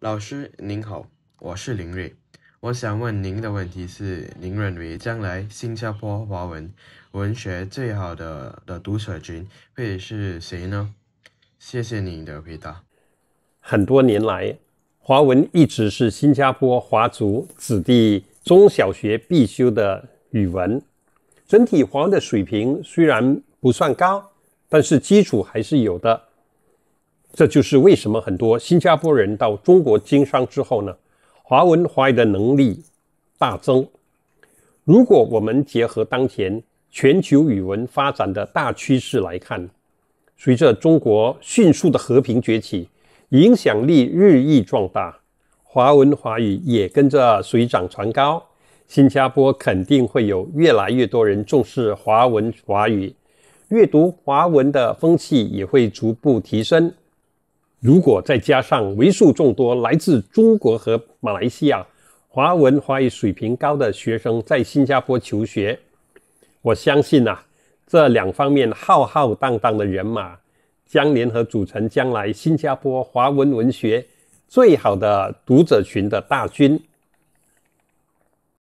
老师您好，我是林瑞。我想问您的问题是：您认为将来新加坡华文文学最好的的读者群会是谁呢？谢谢您的回答。很多年来，华文一直是新加坡华族子弟中小学必修的语文。整体华文的水平虽然不算高，但是基础还是有的。这就是为什么很多新加坡人到中国经商之后呢，华文华语的能力大增。如果我们结合当前全球语文发展的大趋势来看，随着中国迅速的和平崛起，影响力日益壮大，华文华语也跟着水涨船高，新加坡肯定会有越来越多人重视华文华语，阅读华文的风气也会逐步提升。如果再加上为数众多来自中国和马来西亚华文华语水平高的学生在新加坡求学，我相信呐，这两方面浩浩荡荡的人马将联合组成将来新加坡华文文学最好的读者群的大军。